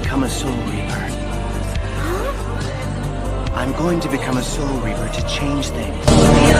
become a Soul Reaper. Huh? I'm going to become a Soul Reaper to change things.